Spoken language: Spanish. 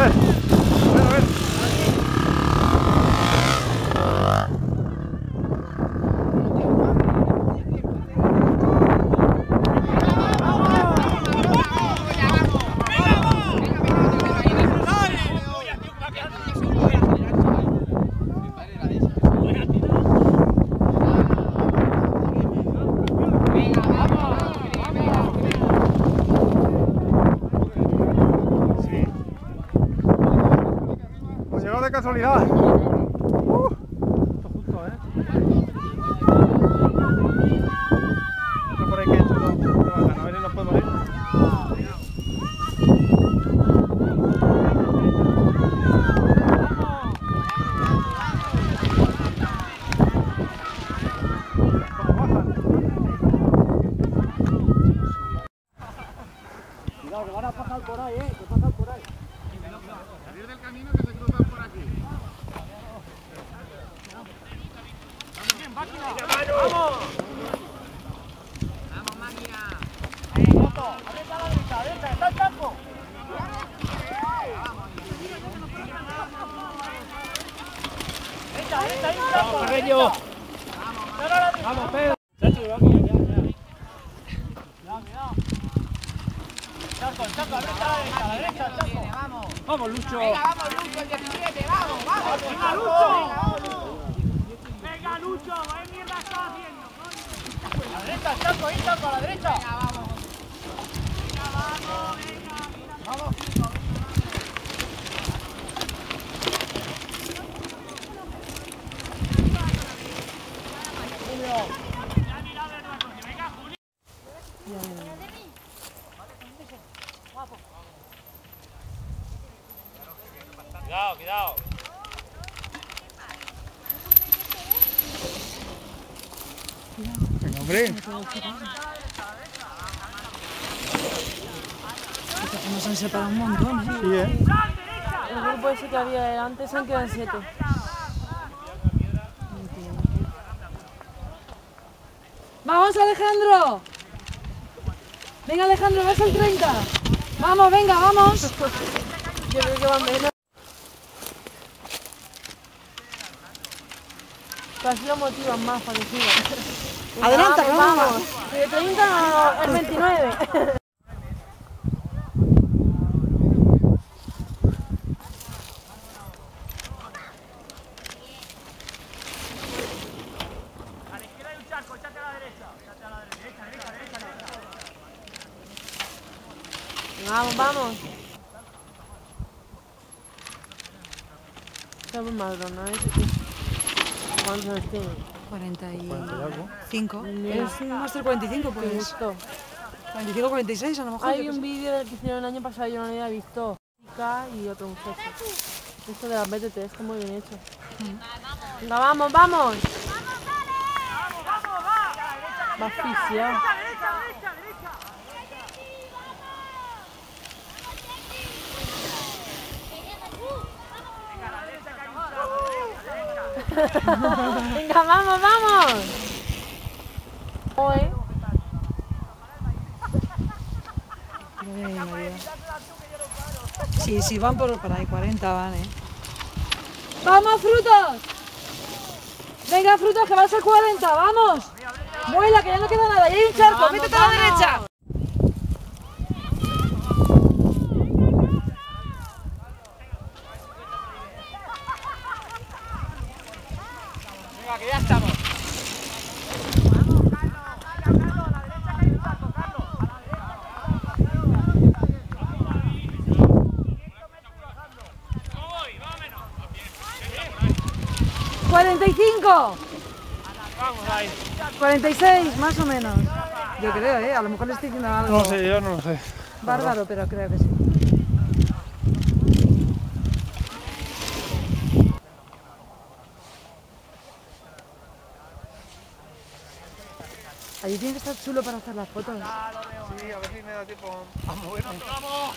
ver. De casualidad. Vamos, Lucho. Venga, vamos, Lucho, el 17, vamos, vamos. Venga, Lucho. Venga, Lucho, ¿qué mierda estás haciendo? A la derecha, Chaco, ahí, Chaco, a la derecha. Venga, vamos. Cuidado, cuidado. Venga, hombre. Nos han separado un montón, ¿eh? Sí, ¿eh? El grupo ese que había delante se han quedado en siete. ¡Vamos, Alejandro! Venga, Alejandro, vas al 30. Vamos, venga, vamos. Yo creo que van menos. Casi lo motivan más para que. Venga, Adelanta, vamos, vamos. De 30 es 29. A la izquierda hay un charco, échate a la derecha. Échate a la derecha, derecha, derecha, derecha. Vamos, vamos. Estamos madrón, ¿no? ¿Cuántos años tiene? 45. Mira. Es un Master 45, Qué pues. gusto. 45, 46 a lo mejor. Hay un vídeo del que hicieron el año pasado, yo no lo había visto. Y otro muchacho. Esto de las BTT está muy bien hecho. Venga, vamos, vamos. Va asfixiado. Venga, vamos, vamos. María. Sí, sí, van por, por ahí, 40 van, ¿eh? ¡Vamos, frutos! Venga, frutos, que vas a 40, vamos. Vuela, que ya no queda nada. Y hay un charco, Vamos, métete a la derecha. Venga, que ya estamos. ¿Cómo voy? Más o menos. 45, Vamos ahí. 46, más o menos. Yo creo, ¿eh? A lo mejor le estoy diciendo algo No sé, yo no lo sé. bárbaro, pero creo que sí. Allí tiene que estar chulo para hacer las fotos. Sí, a ver si me da tiempo ¡Vamos! ¡Vamos!